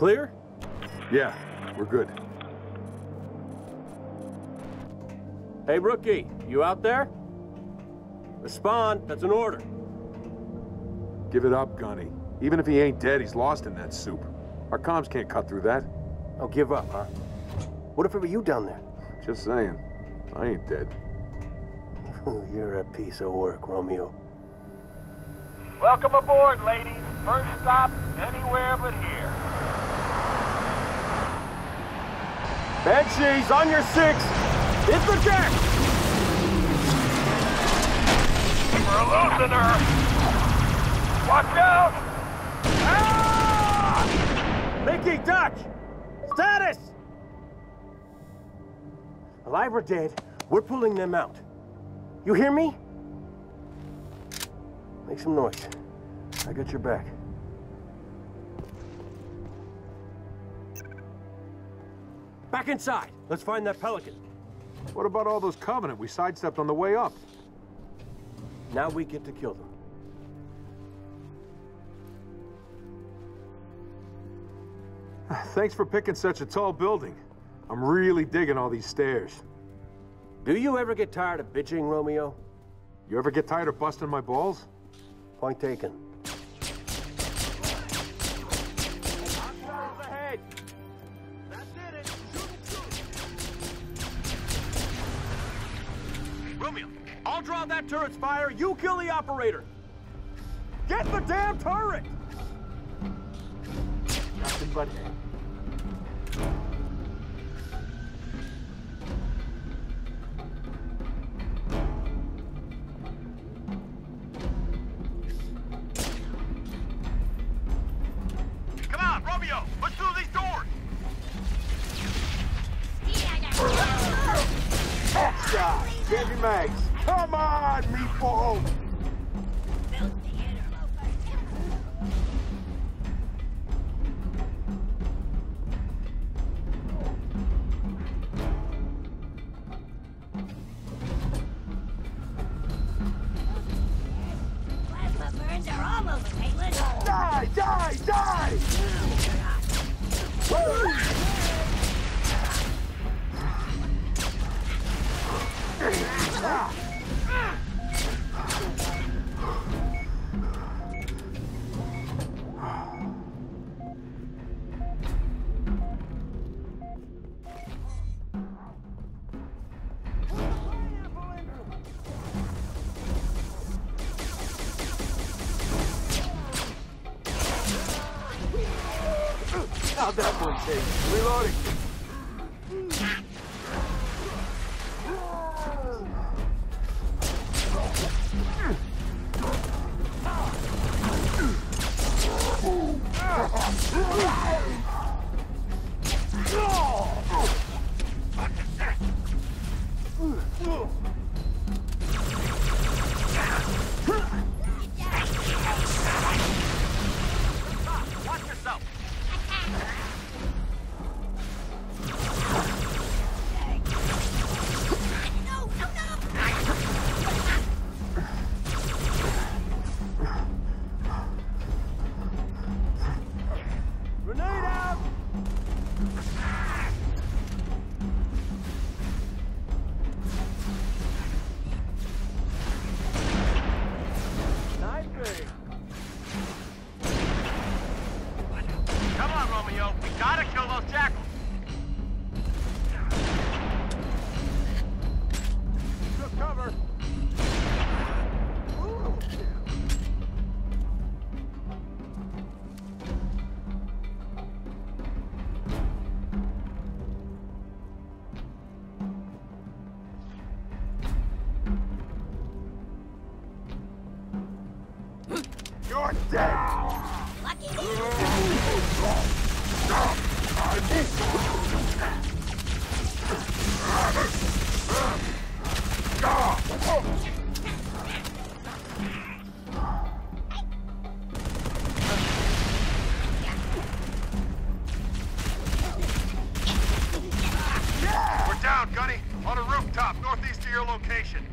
Clear? Yeah, we're good. Hey, rookie, you out there? Respond, that's an order. Give it up, Gunny. Even if he ain't dead, he's lost in that soup. Our comms can't cut through that. I'll give up, huh? What if it were you down there? Just saying. I ain't dead. You're a piece of work, Romeo. Welcome aboard, ladies. First stop anywhere but here. Banshees, on your six! Hit the deck! We're losing her. Watch out! Ah! Mickey, Dutch! Status! Alive or dead, we're pulling them out. You hear me? Make some noise. I got your back. Back inside. Let's find that pelican. What about all those Covenant we sidestepped on the way up? Now we get to kill them. Thanks for picking such a tall building. I'm really digging all these stairs. Do you ever get tired of bitching, Romeo? You ever get tired of busting my balls? Point taken. I'll draw that turret's fire, you kill the operator! Get the damn turret! Nothing but head. Come on, Romeo. Let's through these doors. Shot! Heavy mags! Come on, meatball! Plasma burns are almost painless. Die! Die! Die! How'd that one take? Reloading! Watch Grenade northeast of your location.